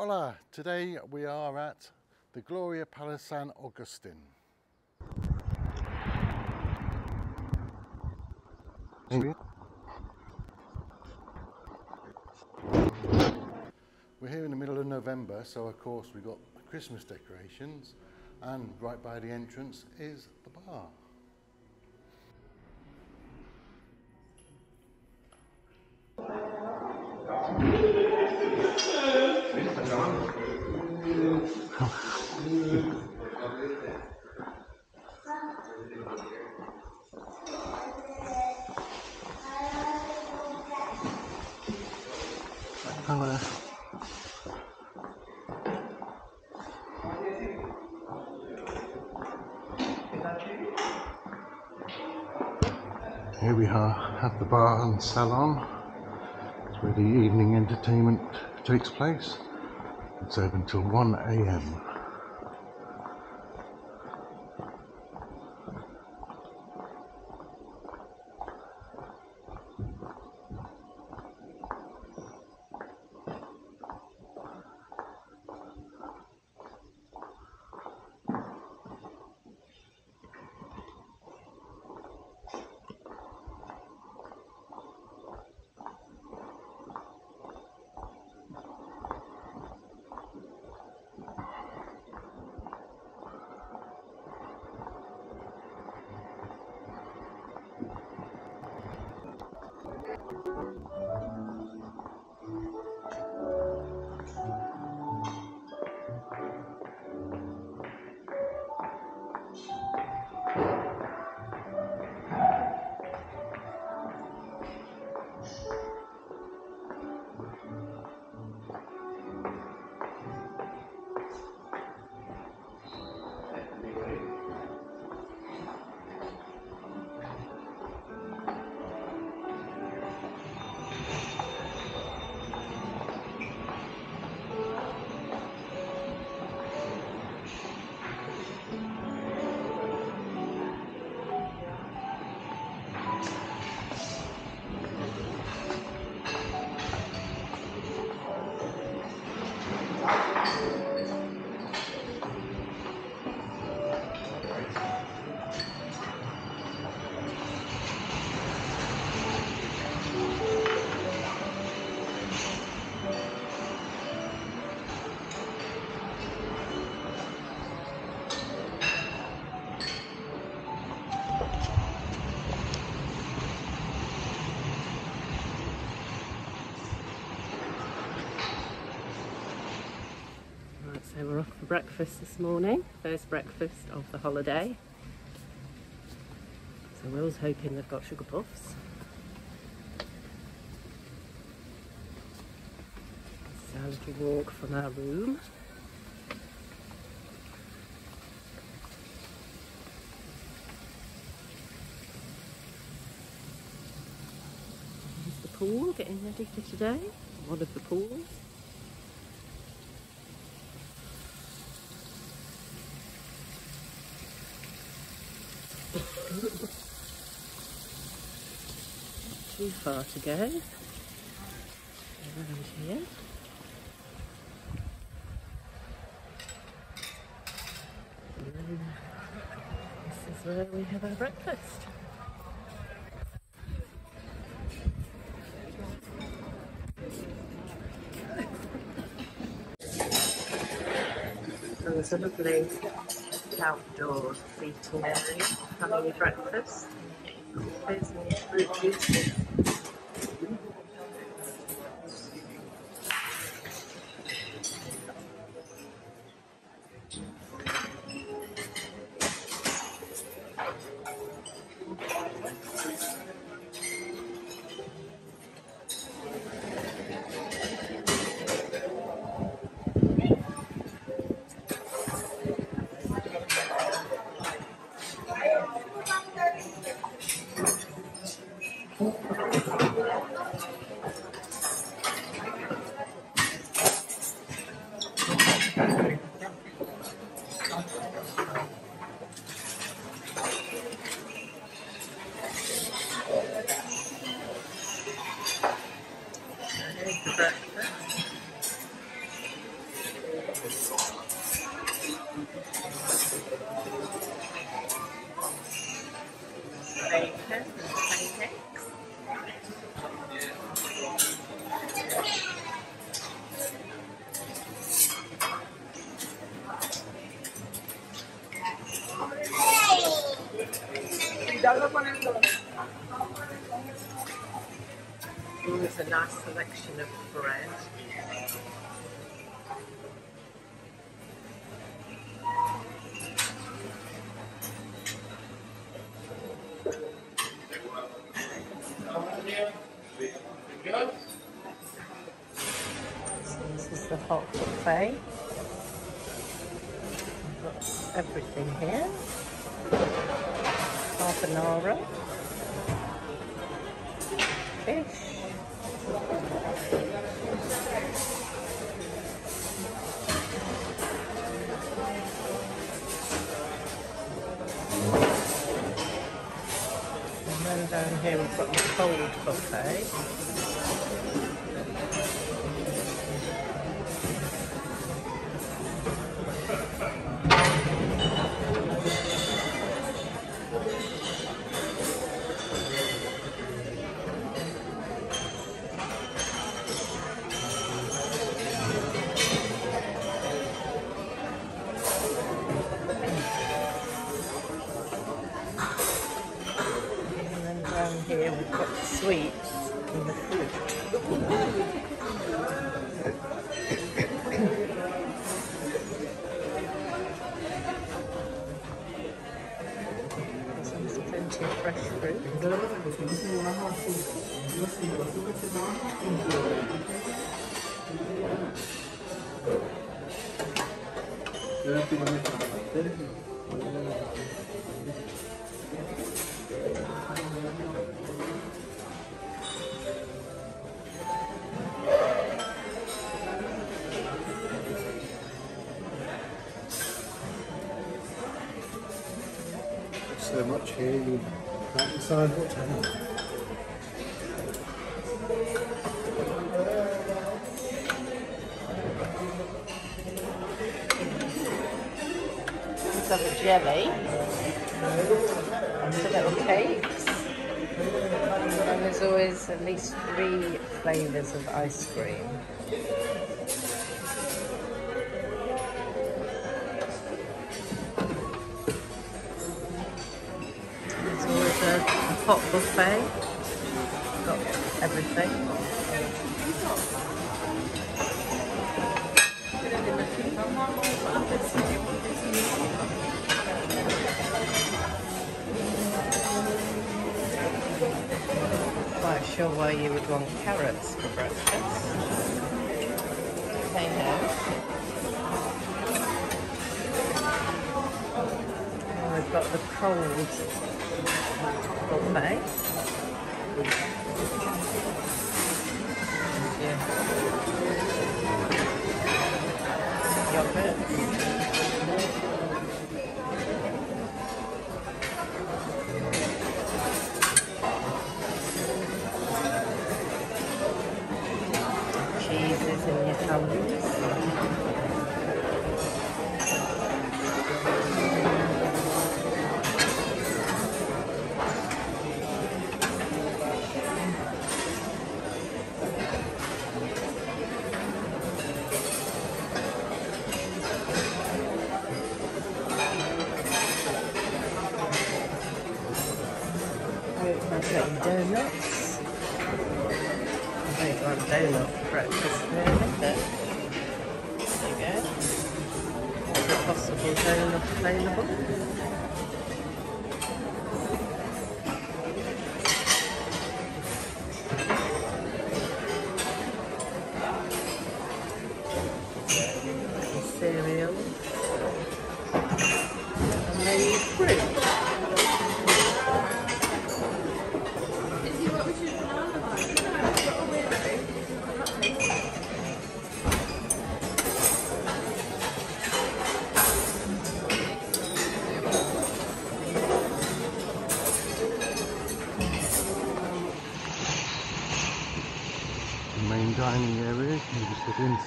Hola, today we are at the Gloria Palace San Agustin. We're here in the middle of November, so of course we've got Christmas decorations, and right by the entrance is the bar. Here we are at the bar and salon. It's where the evening entertainment takes place. It's open till 1 a.m. breakfast this morning. First breakfast of the holiday. So Will's hoping they've got sugar puffs. Is our little walk from our room. The pool, getting ready for today. One of the pools. Too far to go. Around here. This is where we have our breakfast. There's a lovely outdoor seating area, having a breakfast. A Carbonara. Fish. And then down here we've got the cold buffet. Sweets and the. There's plenty of fresh fruit. Mm. So much here, you can't decide jelly. The little cakes. And there's always at least three flavours of ice cream. Hot buffet. Got everything. Quite sure why you would want carrots for breakfast. Hey ho. And we've got the cold buffet. Yeah. So, tayo na, tayo na po.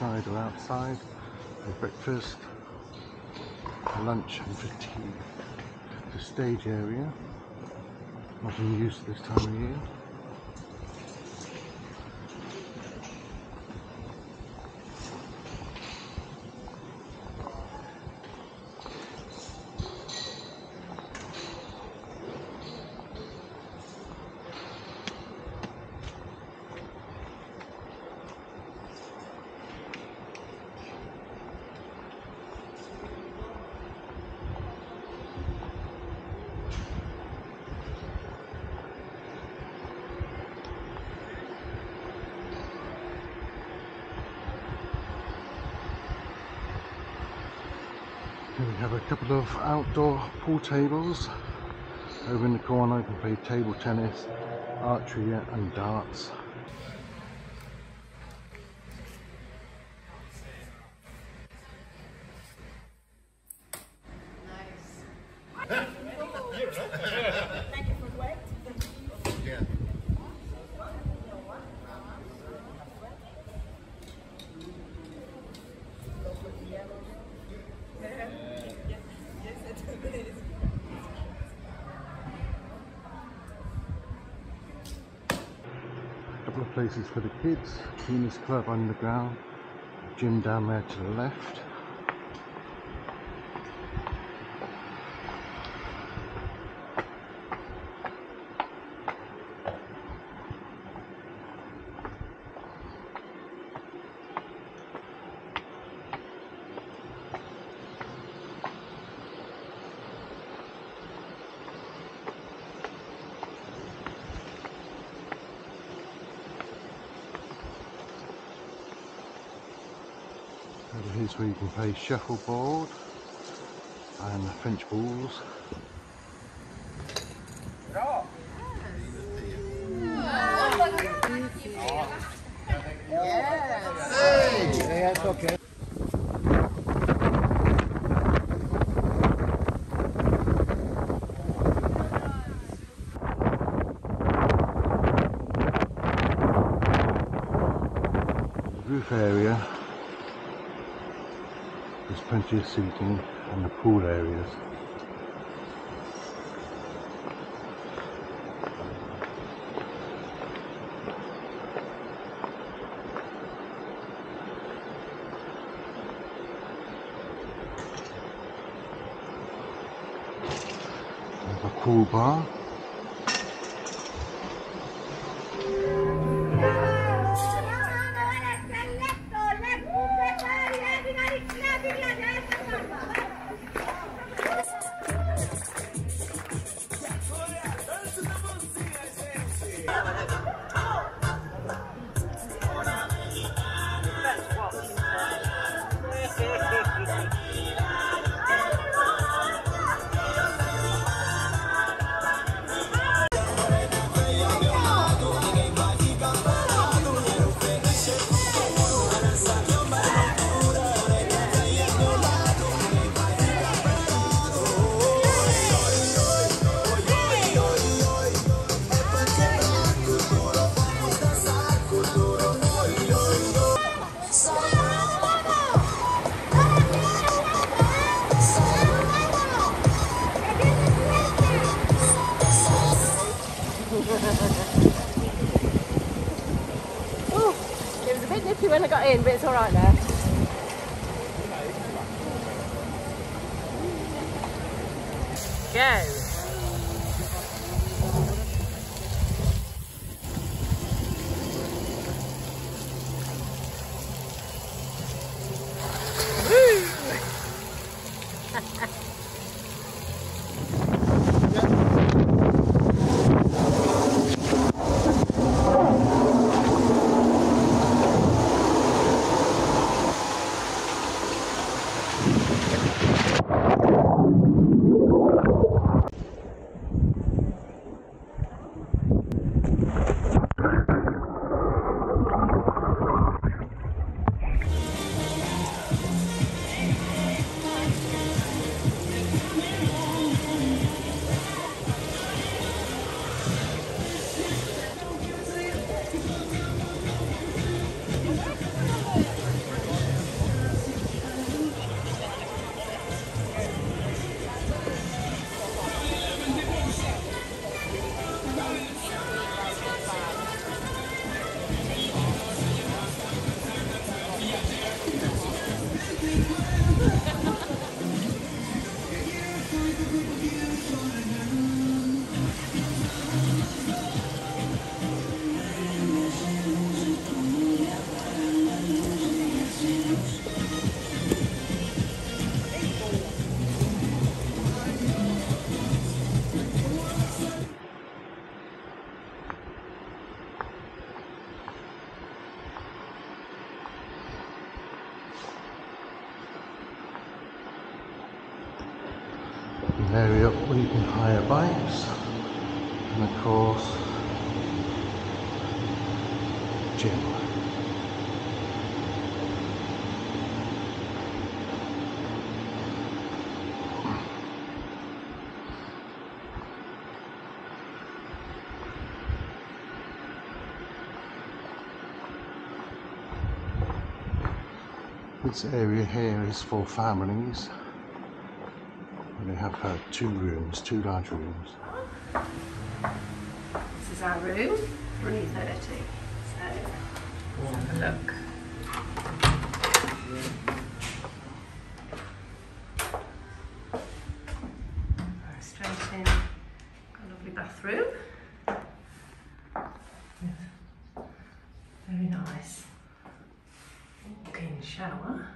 Inside or outside for breakfast, for lunch and for tea. The stage area, not in use this time of year. Here we have a couple of outdoor pool tables. Over in the corner you can play table tennis, archery and darts. Places for the kids. Keenest Club underground, gym down there to the left. Where you can play shuffleboard and French balls. Yeah, it's okay. The roof area plenty seating and the pool areas. There's a pool bar. 快 快 This area here is for families. And they have uh, two rooms, two large rooms. This is our room, 330. So let's have a look. Uh, Straight in, got a lovely bathroom. With Very nice. Walk-in shower.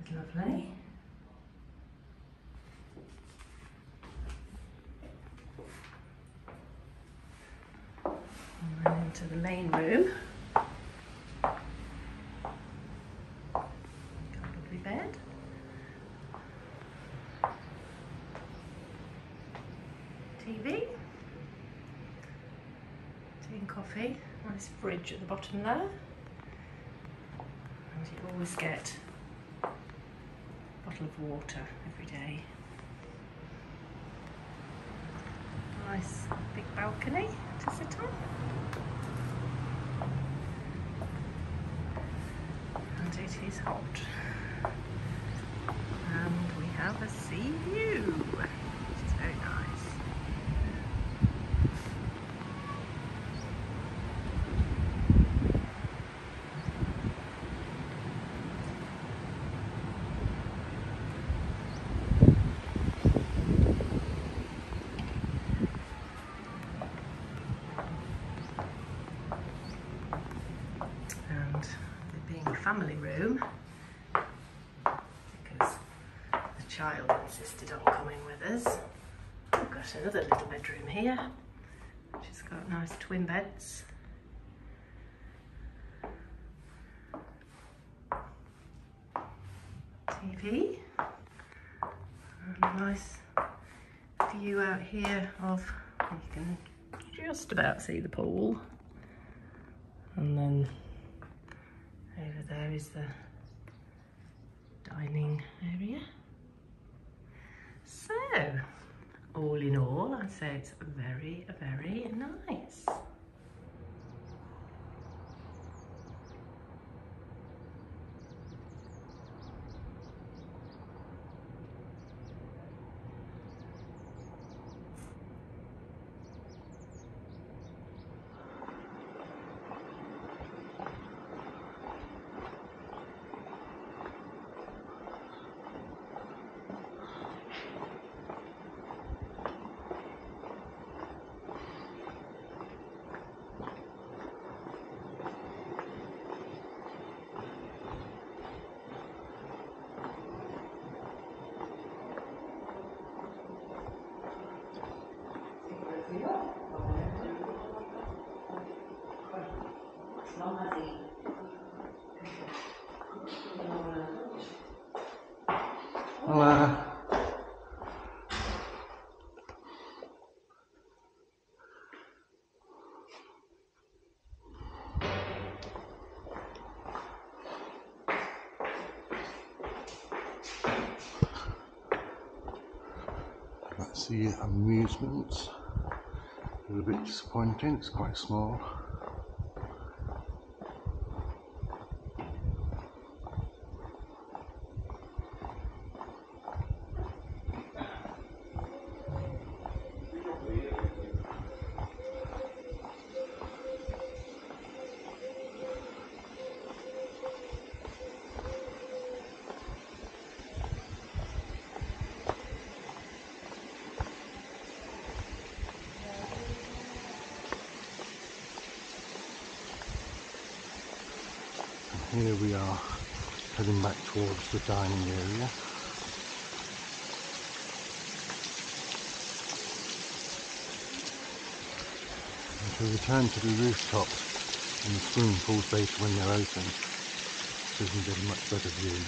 It's lovely. Into the main room. Lovely bed. TV. Tea and coffee. Nice fridge at the bottom there. And you always get a bottle of water every day. Nice big balcony to sit on. And it is hot. And we have a sea view, which is very nice. and it being a family room because the child insisted on coming with us. We've got another little bedroom here has got nice twin beds. TV and a nice view out here of you can just about see the pool and then over there is the dining area. So, all in all, I'd say it's very, very nice. That's the amusement. A little bit disappointing, it's quite small. Here we are heading back towards the dining area. And to return to the rooftop and the swimming pools later when they're open, so you can get a much better view.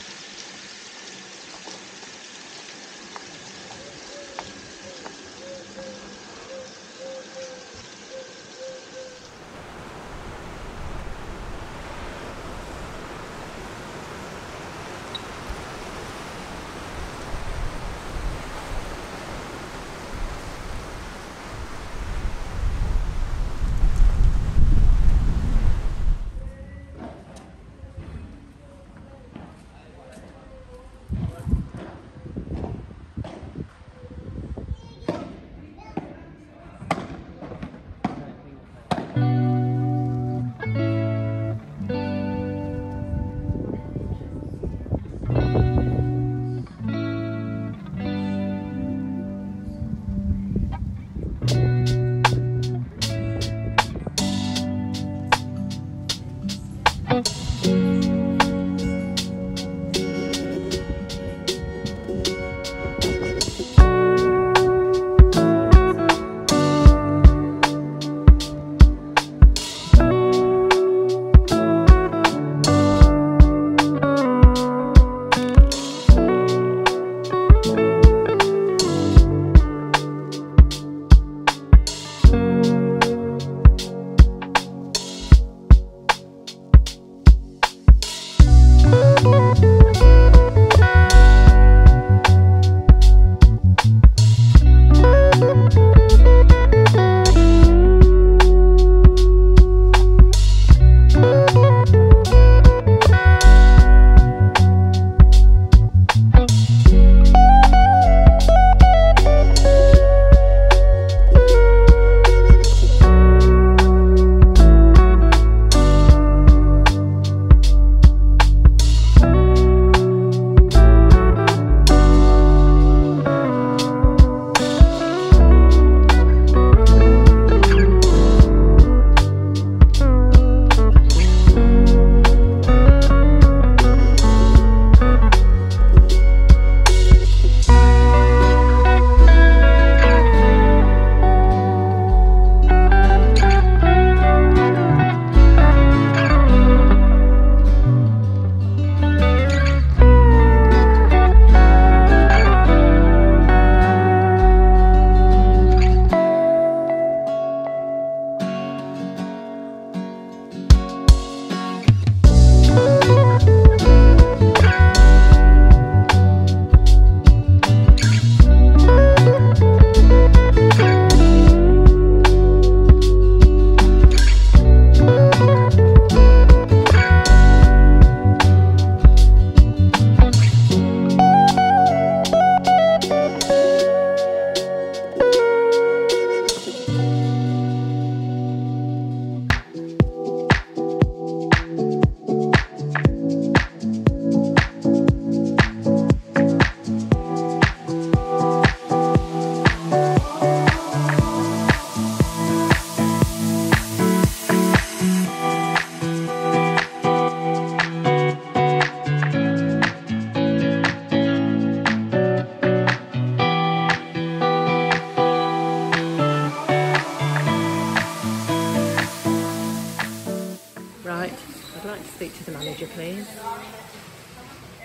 Please.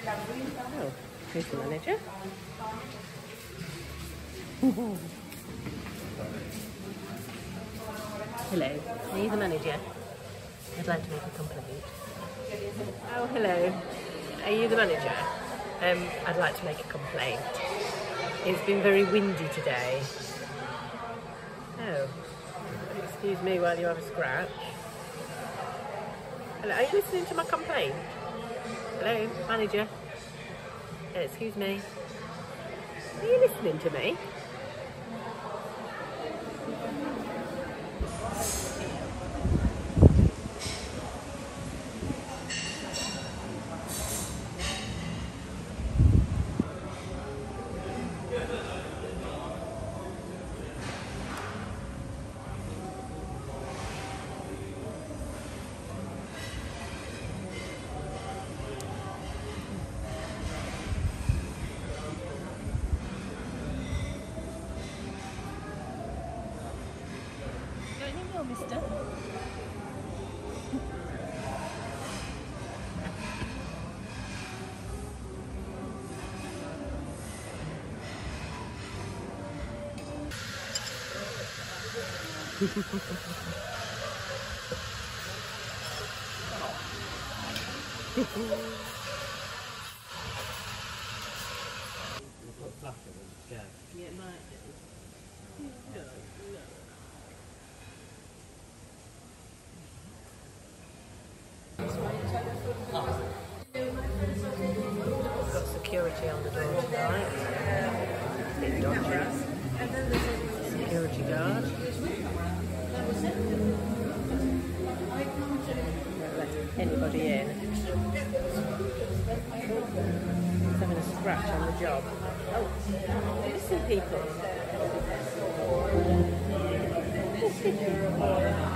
Oh, the manager. hello, are you the manager? I'd like to make a complaint. Oh, hello. Are you the manager? Um, I'd like to make a complaint. It's been very windy today. Oh, excuse me while you have a scratch. Hello, are you listening to my complaint? Hello, manager. Excuse me. Are you listening to me? Yeah, it might do. No, no. Security on the door tonight. Bit dodgy. Security guard. Let anybody in. Having a scratch on the job. Oh, listen people. Listen.